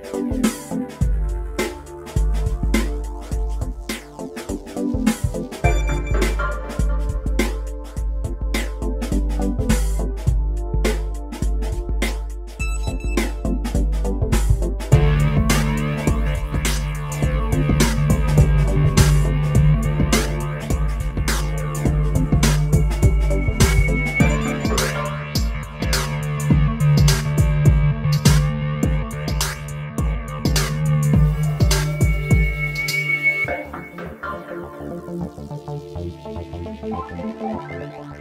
Bye. Thank you.